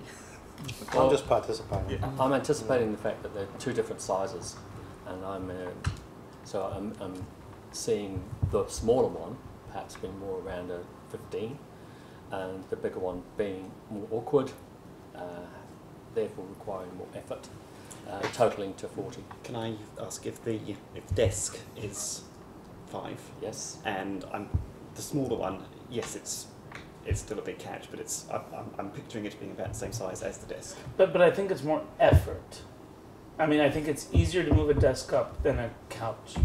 [laughs] I'm just participating. I- I'm anticipating the fact that they're two different sizes, and I'm uh, so I'm, I'm seeing the smaller one perhaps being more around a 15, and the bigger one being more awkward, uh, therefore requiring more effort, uh, totaling to 40. Can I ask if the if desk is five Yes? and I'm the smaller one? Yes, it's it's still a big catch, but it's I'm, I'm, I'm picturing it being about the same size as the desk. But but I think it's more effort. I mean, I think it's easier to move a desk up than a couch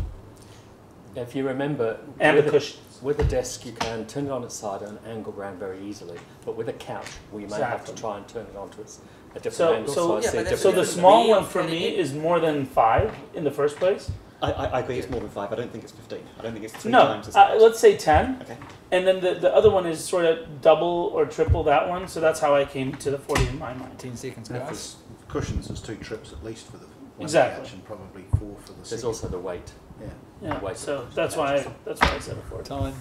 If you remember, and with a a- cushion. With a desk, you can turn it on its side and angle round very easily. But with a couch, we may have to try and turn it onto its a different So- angle. so- I Yeah, see but that's So the small one for me is more than five in the first place. I, I, I agree. It's more than five. I don't think it's fifteen. I don't think it's three no, times as uh, let's say ten. Okay. And then the, the other one is sort of double or triple that one. So that's how I came to the forty in my mind. Ten seconds, And if guys. it's cushions, there's two trips at least for the one Exactly. couch and probably four for the There's second. also the weight. Yeah. Yeah. Wait. So that's why I, that's why I said a forty. Time.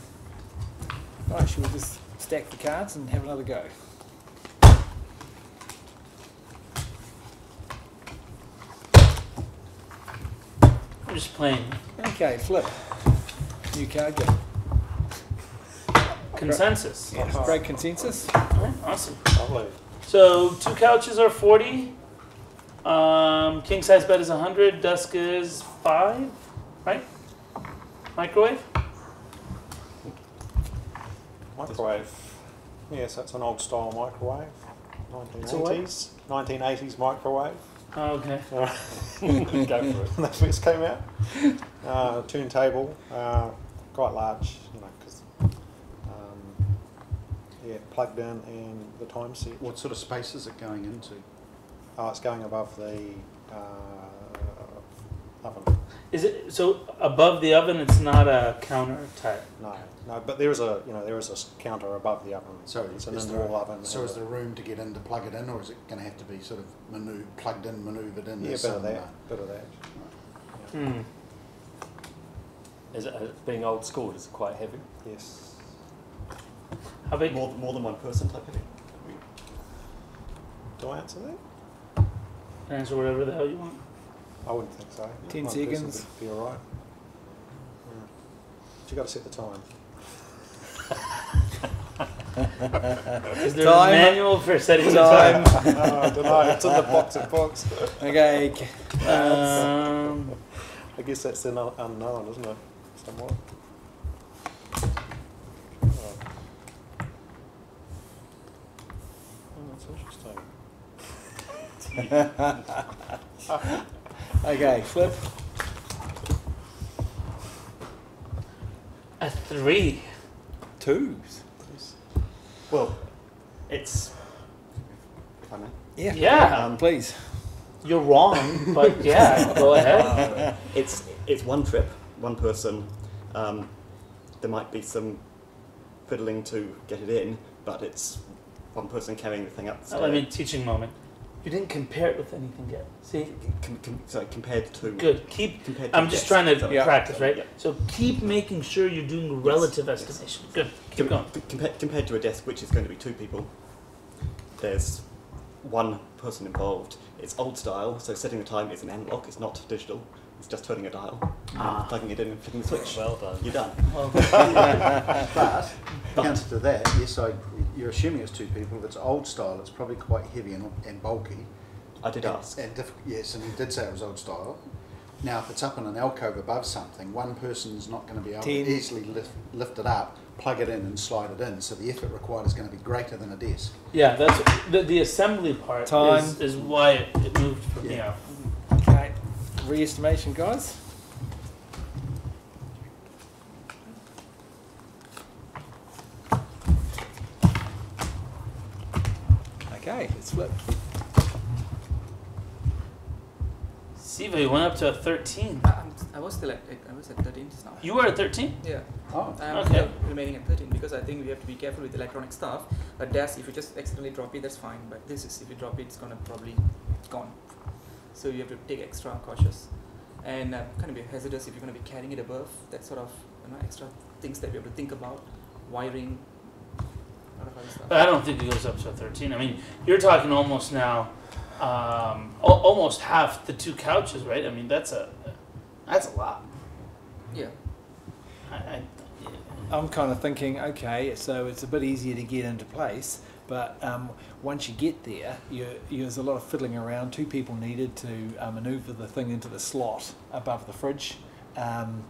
Right, should we just stack the cards and have another go? I'm just playing Okay, flip. New card, go. consensus. Great consensus. Alright, awesome. Lovely. So two couches are forty. Um, king size bed is hundred. Desk is five, right? Microwave. Microwave. Yes, that's an old style microwave. It's a what? 1980s. 1980s microwave. Oh, okay. [laughs] Go for it. when that first came out. Uh, turntable, uh, quite large, you know, because um, yeah, plugged in and the time set. What sort of space is it going into? Oh, it's going above the uh, oven. Is it so above the oven? It's not a counter type. No, no, but there is a you know there is a s- counter above the oven. So it's an is in-wall there, oven. so is a- there room to get in to plug it in, or is it going to have to be sort of manu- plugged in, manoeuvred in? yeah, There's bit of some, that, bit of that. Hmm. Is it, uh, being old school, is it quite heavy? Yes. How big? More more than one person type of thing. Do I answer that? Answer whatever the hell you want. I wouldn't think so. Ten One seconds. would Be all right. Yeah. But you got to set the time. [laughs] Is there Time. a manual for setting Time. time? oh, I don't know. It's in the box of books. Okay. Um, I guess that's an unknown, isn't it? Somewhat. Oh. Oh, that's interesting. [laughs] Okay, flip. a three. Twos. Well, it's if I may. Yeah. Yeah. Um, Please. You're wrong, but [laughs] yeah, go ahead. [laughs] It's it's one trip, one person. Um, there might be some fiddling to get it in, but it's one person carrying the thing up the Oh, I mean, teaching moment. You didn't compare it with anything yet. See, Com- com- sorry, compared to good. Keep. compared to I'm just yes, trying to. Yeah. practice, right? Yeah. So keep making sure you're doing relative yes. estimation. Good. Keep Com- going. com- compared to a desk, which is going to be two people, there's one person involved. It's old style, so setting the time is an analog. It's not digital. It's just turning a dial, Ah. plugging it in, and flicking the switch. Well done. You're done. [laughs] [laughs] But, counter to that, yes, I, you're assuming it's two people. If it's old style, it's probably quite heavy and, and bulky. I did and, ask. And diff- yes, and you did say it was old style. Now, if it's up in an alcove above something, one person's not going to be able Ten. to easily lift, lift it up, plug it in, and slide it in. So the effort required is going to be greater than a desk. Yeah, that's the, the assembly part Time. Is, is why it, it moved for me Yeah. out. Okay. Re-estimation, guys. Okay, let's flip. Siva, you went up to a 13. I, I'm, I was still at I was at 13 just now. You were at 13? Yeah, Oh, um, I'm Okay. still remaining at 13 because I think we have to be careful with electronic stuff. A desk, if you just accidentally drop it, that's fine. But this is if you drop it, it's gonna probably gone. So you have to take extra cautious, and uh, kind of be hazardous if you're gonna be carrying it above. That sort of you know extra things that we have to think about, wiring, a lot of other stuff. But I don't think it goes up to 13. I mean, you're talking almost now, um, al- almost half the two couches, right? I mean, that's a that's a lot. yeah. I, I, I'm kind of thinking, okay, so it's a bit easier to get into place, But um, once you get there, you, you, there's a lot of fiddling around. Two people needed to uh, manoeuvre the thing into the slot above the fridge um,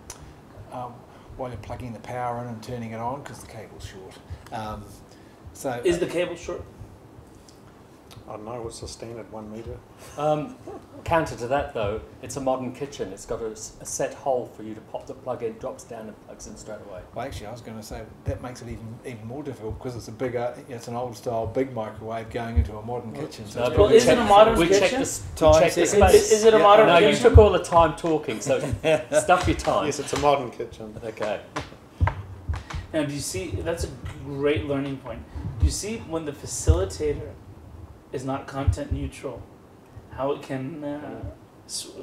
um, while you're plugging the power in and turning it on because the cable's short. Um, so Is the cable short? I don't know, what's the standard, one metre? Um, counter to that though, it's a modern kitchen. It's got a set hole for you to pop the plug in, drops down and plugs in straight away. Well, actually, I was going to say that makes it even even more difficult because it's a bigger, it's an old style big microwave going into a modern kitchen. So No, it's Well, is it a check- modern we kitchen? checked the, we Time checked the space. Is, is it a Yeah. modern no, you took all the time talking, so [laughs] stuff your time. Yes, it's a modern kitchen. Okay. Now, do you see? That's a great learning point. Do you see when the facilitator is not content neutral, how it can, uh,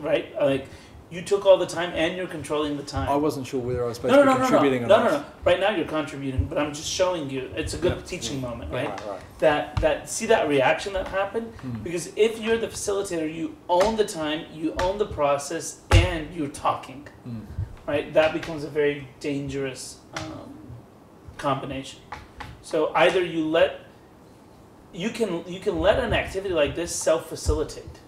right? Like, you took all the time and you're controlling the time. I wasn't sure whether I was supposed no, to no, be no, no, contributing no, or no, not. no, no. Right now you're contributing, but I'm just showing you. It's a good Yeah. teaching moment, right? Right, right. That that see that reaction that happened Hmm. because if you're the facilitator, you own the time, you own the process, and you're talking. Hmm. right? That becomes a very dangerous um, combination. So either you let you can you can let an activity like this self facilitate.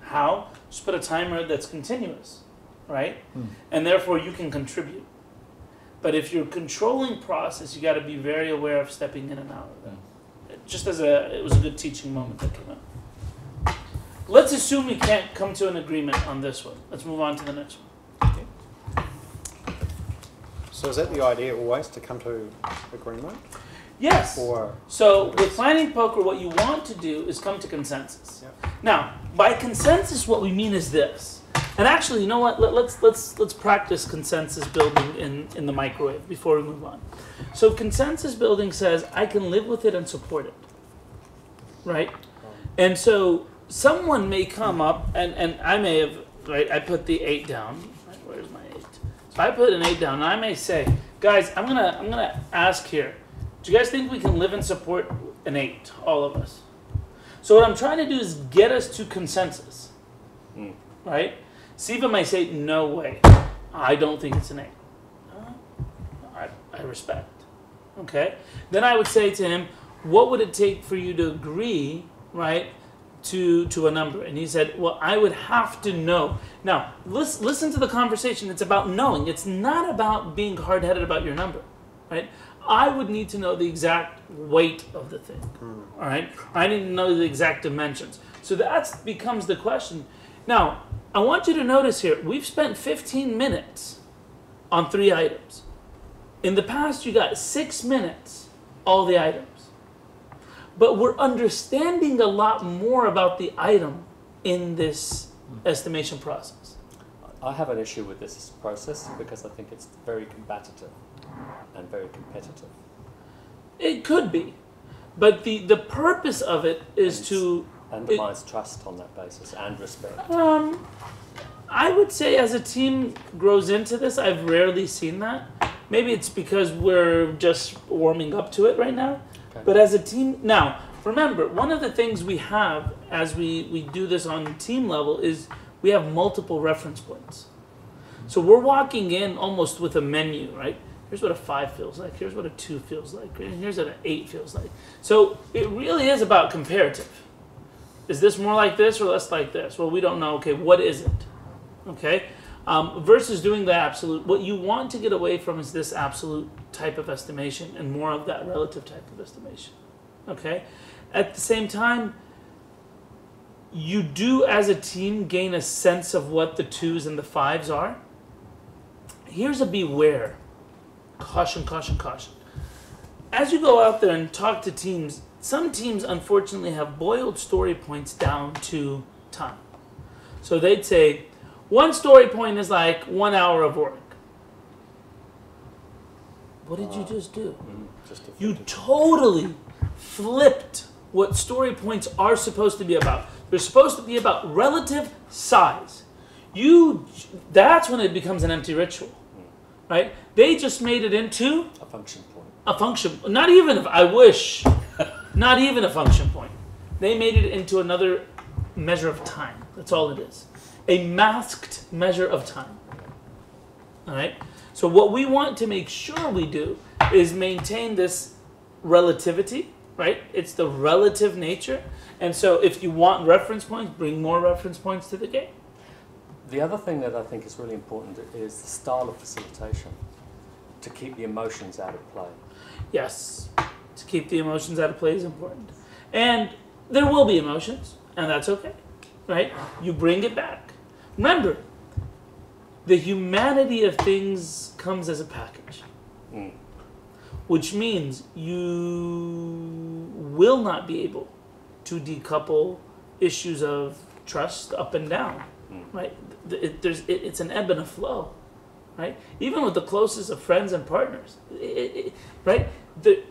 How? Just put a timer that's continuous, right? Hmm. And therefore you can contribute. But if you're controlling process, you got to be very aware of stepping in and out of that. Just as a, it was a good teaching moment that came out. Let's assume we can't come to an agreement on this one. Let's move on to the next one. So is that the idea always, to come to agreement? Yes. Or, So with planning poker, what you want to do is come to consensus. Now, by consensus, what we mean is this. And actually, you know what? Let, let's let's let's practice consensus building in in the microwave before we move on. So consensus building says I can live with it and support it, right? Oh. And so someone may come up and and I may have right. I put the eight down. Where's my eight? So I put an eight down, and I may say, guys, I'm gonna I'm gonna ask here. Do you guys think we can live and support an eight, all of us? So what I'm trying to do is get us to consensus, Mm. right? Siva may say, no way, I don't think it's an eight. Uh, I, I respect. Okay? Then I would say to him, what would it take for you to agree, right, to, to a number? And he said, well, I would have to know. Now, listen, listen to the conversation. It's about knowing. It's not about being hard-headed about your number, right? I would need to know the exact weight of the thing. Hmm. All right, I need to know the exact dimensions. So that becomes the question. Now, I want you to notice here. We've spent 15 minutes on three items. In the past, you got six minutes, all the items. But we're understanding a lot more about the item in this estimation process. I have an issue with this process because I think it's very combative and very competitive. It could be, but the, the purpose of it is to Undermines trust on that basis and respect. Um, I would say as a team grows into this, I've rarely seen that. Maybe it's because we're just warming up to it right now. Okay. But as a team, now remember, one of the things we have as we, we do this on team level is we have multiple reference points. So we're walking in almost with a menu, right? Here's what a five feels like. Here's what a two feels like. And here's what an eight feels like. So it really is about comparative. Is this more like this or less like this? Well, we don't know. Okay, what is it? Okay, um, versus doing the absolute. What you want to get away from is this absolute type of estimation and more of that relative type of estimation. Okay, at the same time, you do as a team gain a sense of what the twos and the fives are. Here's a beware. Caution, caution, caution. As you go out there and talk to teams, some teams unfortunately have boiled story points down to time. So they'd say, one story point is like one hour of work. What did you just do? Mm, just You totally flipped what story points are supposed to be about. They're supposed to be about relative size. You that's when it becomes an empty ritual. Right? They just made it into a function point. a function not even if I wish [laughs] not even a function point. They made it into another measure of time. That's all it is. A masked measure of time. All right? So what we want to make sure we do is maintain this relativity right? It's the relative nature. And so if you want reference points, bring more reference points to the game. The other thing that I think is really important is the style of facilitation to keep the emotions out of play. Yes, to keep the emotions out of play is important. And there will be emotions, and that's okay, right? You bring it back. Remember, the humanity of things comes as a package, Mm. which means you will not be able to decouple issues of trust up and down, Mm. right? It- there's, it, it's an ebb and a flow, right? Even with the closest of friends and partners, it, right? The,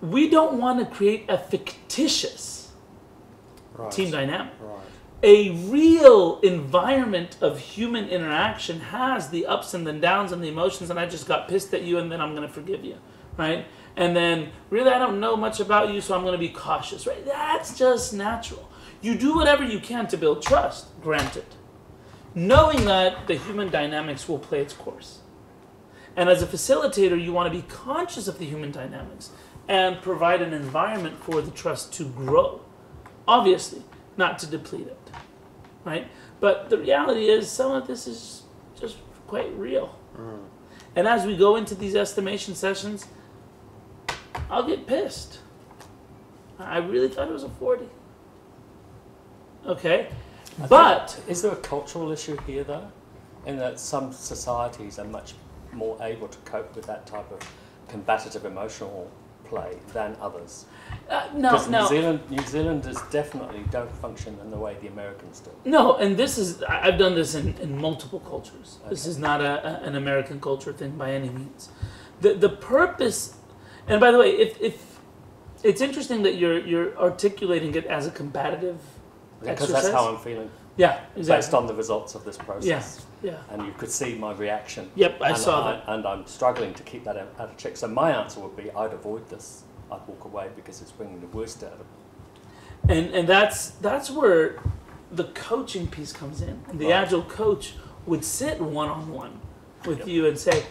we don't want to create a fictitious Right. team dynamic. Right. A real environment of human interaction has the ups and the downs and the emotions, and I just got pissed at you, and then I'm going to forgive you, right? And then, really, I don't know much about you, so I'm going to be cautious, right? That's just natural. You do whatever you can to build trust, granted, knowing that the human dynamics will play its course. And as a facilitator, you want to be conscious of the human dynamics and provide an environment for the trust to grow. Obviously, not to deplete it, right? But the reality is, some of this is just quite real. Mm. And as we go into these estimation sessions, I'll get pissed. I really thought it was a 40. Okay? I But think- is there a cultural issue here though, in that some societies are much more able to cope with that type of combative emotional play than others? uh, no, Because no. New Zealand, New Zealanders definitely don't function in the way the Americans do. No, and this is I've done this in, in multiple cultures. This is not a, a, an American culture thing by any means. The the purpose, and by the way, if if it's interesting that you're you're articulating it as a combative Because exercise. that's how I'm feeling, yeah, based on the results of this process. yeah. And you could see my reaction. Yep, I and saw I, that. And I'm struggling to keep that out of check. So my answer would be I'd avoid this. I'd walk away because it's bringing the worst out of me. And and that's that's where the coaching piece comes in. The Right. agile coach would sit one on one with Yep. you and say,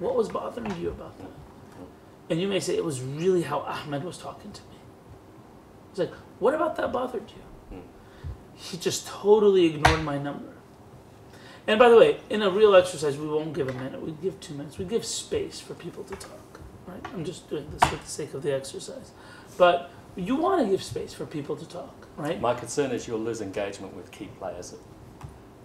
"What was bothering you about that?" Mm-hmm. And you may say, "It was really how Ahmed was talking to me." It's like, "What about that bothered you?" He just totally ignored my number. And by the way, in a real exercise, we won't give a minute. We give two minutes. We give space for people to talk. Right? I'm just doing this for the sake of the exercise, but you want to give space for people to talk, right? My concern is you'll lose engagement with key players,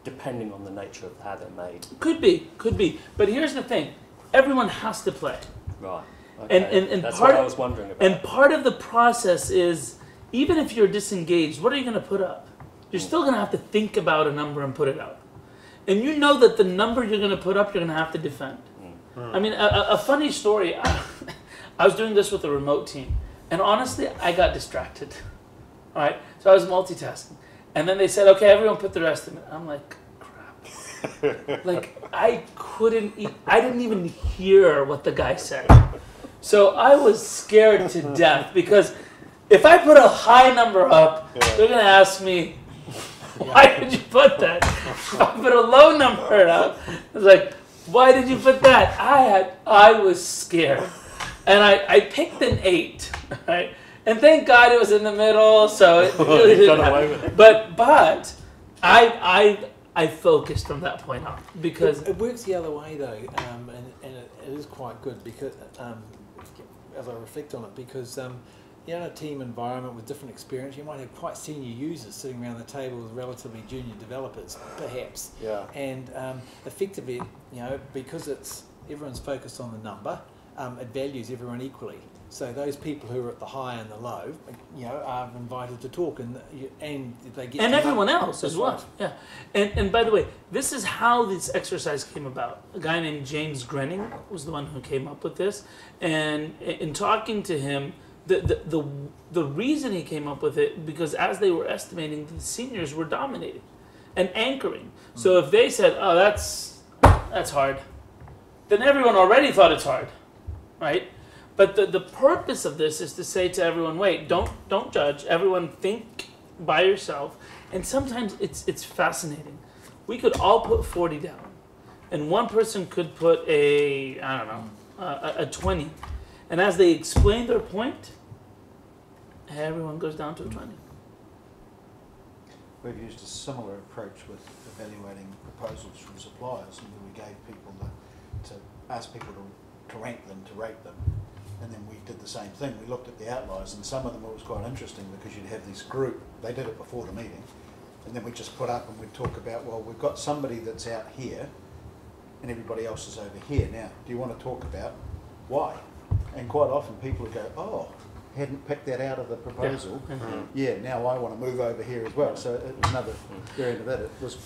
depending on the nature of how they're made. Could be, could be. But here's the thing: everyone has to play, Right. Okay. and- and that's part what I was wondering about. and part of the process is even if you're disengaged, what are you going to put up? You're still going to have to think about a number and put it up, and you know that the number you're going to put up, you're going to have to defend. Mm. I mean, a, a funny story. [laughs] I was doing this with a remote team, and honestly, I got distracted. [laughs] All right, so I was multitasking, and then they said, "Okay, everyone put their estimate." I'm like, "Crap!" [laughs] like I couldn't. E- I didn't even hear what the guy said, so I was scared to death because if I put a high number up, they're gonna ask me, [laughs] "Why did you put that?" I put a low number up, I was like, "Why did you put that?" I had. I was scared and I, I picked an eight, right? And thank God it was in the middle, so it [laughs] really You've didn't away happen. with it. But but I I I focused from that point on because It, it works the other way though, um, and, and it, it is quite good because um, as I reflect on it, because um, you know, in a team environment with different experience, you might have quite senior users sitting around the table with relatively junior developers, perhaps, Yeah. and um, effectively, you know, because it's everyone's focused on the number, um, it values everyone equally. So those people who are at the high and the low, you know, are invited to talk, and and they get and to know- everyone else as That's well. right. Yeah. And and by the way, this is how this exercise came about. A guy named James Grenning was the one who came up with this, and in talking to him. The, the, the, the reason he came up with it because as they were estimating the seniors were dominating and anchoring. Hmm. So if they said oh that's that's hard then everyone already thought it's hard right? But the, the purpose of this is to say to everyone wait don't don't judge. Everyone think by yourself. And sometimes it's it's fascinating. We could all put 40 down and one person could put a i don't know a, a- a 20 and as they explain their point everyone goes down to a 20. We've used a similar approach with evaluating proposals from suppliers, and we gave people the, to ask people to, to rank them, to rate them. And then we did the same thing. We looked at the outliers, and some of them it was quite interesting because you'd have this group. They did it before the meeting, and then we just put up and we'd talk about, well, we've got somebody that's out here, and everybody else is over here. Now, do you want to talk about why? And quite often people would go, oh, hadn't picked that out of the proposal. Uh-huh. Yeah, now I want to move over here as well. So it another variant of that. It was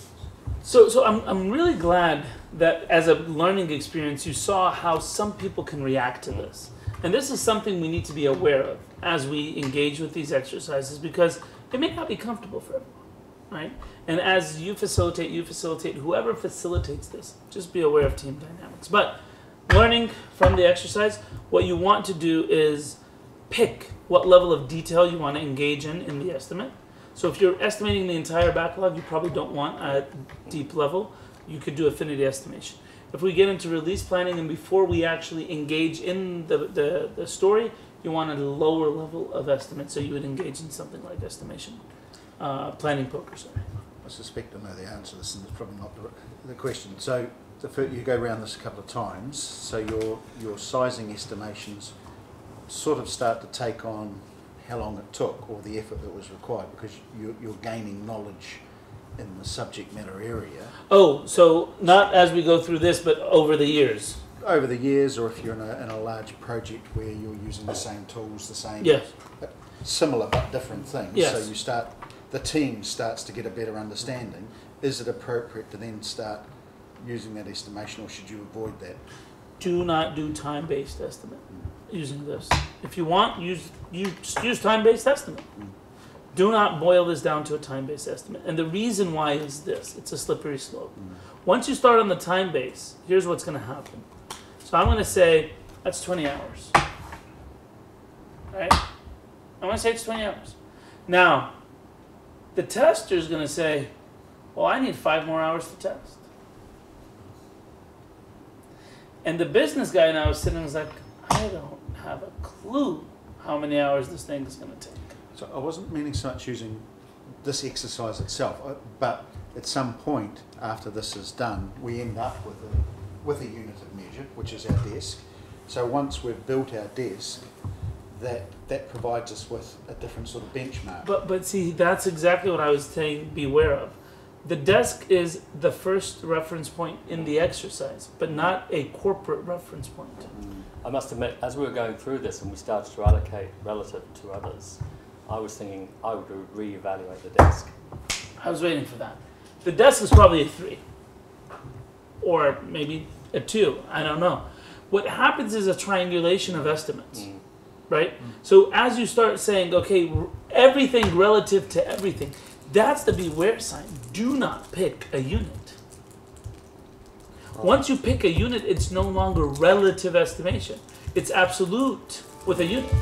So, so I'm, I'm really glad that as a learning experience, you saw how some people can react to this. And this is something we need to be aware of as we engage with these exercises because it may not be comfortable for everyone, right? And as you facilitate, you facilitate, whoever facilitates this, just be aware of team dynamics. But learning from the exercise, what you want to do is pick what level of detail you want to engage in in the estimate. So if you're estimating the entire backlog, you probably don't want a deep level. You could do affinity estimation. If we get into release planning and before we actually engage in the, the, the story, you want a lower level of estimate. So you would engage in something like estimation, uh, planning poker, sorry. I suspect I know the answer to this, and it's probably not the, the question. So the you go around this a couple of times, so your your sizing estimations sort of start to take on how long it took or the effort that was required because you, you're gaining knowledge in the subject matter area Oh, so not as we go through this, but over the years. over the years, or if you're in a, in a large project where you're using the same tools, the same Yes. similar but different things. Yes. So you start, the team starts to get a better understanding. Is it appropriate to then start using that estimation, or should you avoid that? Do not do time-based estimate using this. If you want, use just use time-based estimate. Do not boil this down to a time-based estimate. And the reason why is this: it's a slippery slope. Once you start on the time base, here's what's going to happen. So I'm going to say that's 20 hours. Right? I'm going to say it's 20 hours. Now, the tester is going to say, "Well, I need five more hours to test." And the business guy now is sitting Was like, I don't have a clue how many hours this thing is going to take. So I wasn't meaning so much using this exercise itself, uh, but at some point after this is done, we end up with a, with a unit of measure, which is our desk. So once we've built our desk, that, that provides us with a different sort of benchmark. But but see, that's exactly what I was saying. Beware of. The desk is the first reference point in the exercise, but not a corporate reference point. Mm. I must admit, as we were going through this and we started to allocate relative to others, I was thinking I would re-evaluate the desk. I was waiting for that. The desk is probably a three, or maybe a two. I don't know. What happens is a triangulation of estimates. Mm. right? So as you start saying, okay, everything relative to everything, that's the beware sign. Do not pick a unit. Once you pick a unit, it's no longer relative estimation. It's absolute with a unit.